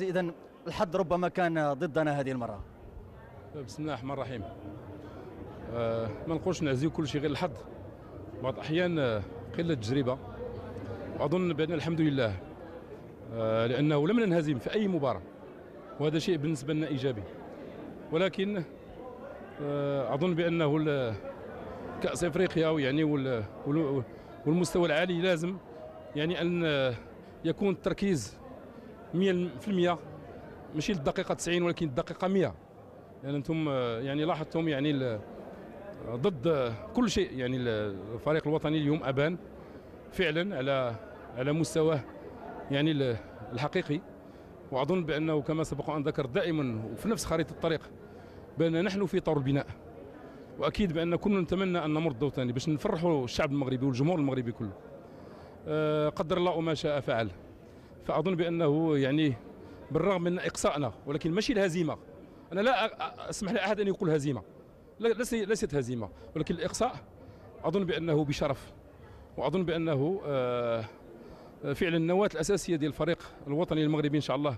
اذا الحظ ربما كان ضدنا هذه المرة. بسم الله الرحمن الرحيم. آه ما نقولش نعزيو كل شيء غير الحظ بعض الأحيان آه، قلة تجربة. وأظن بأن الحمد لله آه لأنه لم ننهزم في أي مباراة. وهذا شيء بالنسبة لنا إيجابي. ولكن أظن بأنه ال- كأس إفريقيا يعني وال- وال- والمستوى العالي لازم يعني أن آه، يكون التركيز 100% ماشي للدقيقة 90 ولكن الدقيقة 100 يعني أنتم آه، يعني لاحظتم يعني ال- ضد آه، كل شيء. يعني ال- الفريق الوطني اليوم أبان فعلا على على مستواه يعني ال- الحقيقي. وأظن بأنه كما سبق أن ذكر دائما وفي نفس خريطة الطريق بأن نحن في طور البناء. وأكيد بأن كلنا نتمنى أن نمر الضوء ثاني باش نفرحوا الشعب المغربي والجمهور المغربي كله. آه، قدر الله ما شاء فعل. فأظن بأنه يعني بالرغم من إقصائنا ولكن ماشي الهزيمة. أنا لا أسمح لأحد أن يقول هزيمة. ليست هزيمة ولكن الإقصاء أظن بأنه بشرف وأظن بأنه آه، فعلا النواة الأساسية ديال الفريق الوطني المغربي إن شاء الله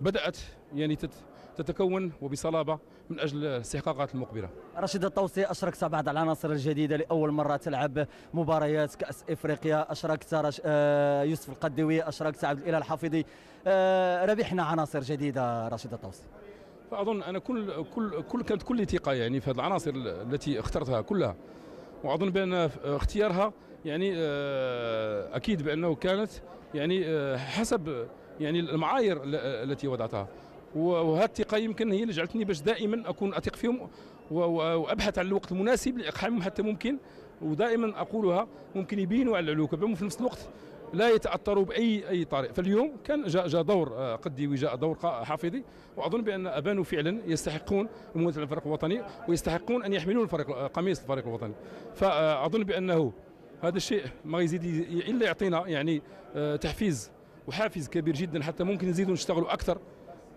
بدأت يعني تت- تتكون وبصلابة من أجل الاستحقاقات المقبلة. رشيد الطوسي أشركت بعض العناصر الجديدة لأول مرة تلعب مباريات كأس إفريقيا. أشركت رش... آه، يوسف القدوي أشركت عبد الإله الحافظي. آه، ربحنا عناصر جديدة رشيد الطوسي. فأظن أنا كل كل كل كانت كل ثقه يعني في هذه العناصر التي اخترتها كلها. وأظن بأن اختيارها يعني آه، أكيد بأنه كانت يعني حسب يعني المعايير ال- التي وضعتها. وهذه الثقة يمكن هي اللي جعلتني باش دائما أكون أثق فيهم وأبحث عن الوقت المناسب لإقحامهم حتى ممكن. ودائما أقولها ممكن يبينوا على العلوكه وفي نفس الوقت لا يتأثروا باي أي طريق. فاليوم كان جاء, جاء دور آه، قدي وجاء دور حافظي وأظن بأن أبانوا فعلا يستحقون ممثل الفريق الوطني ويستحقون أن يحملون الفريق آه، قميص الفريق الوطني. فاظن بأنه هذا الشيء ما يزيد إلا يعطينا يعني آه، تحفيز وحافز كبير جدا حتى ممكن نزيدوا نشتغلوا أكثر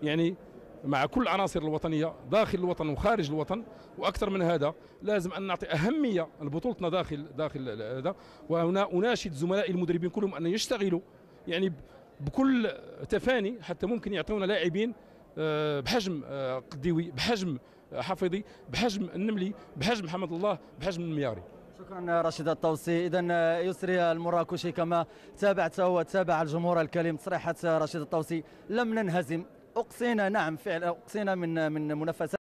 يعني مع كل العناصر الوطنية داخل الوطن وخارج الوطن وأكثر من هذا لازم أن نعطي أهمية لبطولتنا داخل داخل هذا وهنا أناشد زملائي المدربين كلهم أن يشتغلوا يعني بكل تفاني حتى ممكن يعطونا لاعبين آه، بحجم آه، قديوي بحجم آه، حفيظي بحجم النملي بحجم محمد الله بحجم المياري. شكرا رشيد الطوسي اذا يسري المراكشي كما تابعته وتابع الجمهور الكريم تصريحات رشيد الطوسي لم ننهزم. أقصينا نعم فعلا أقصينا من من منافسات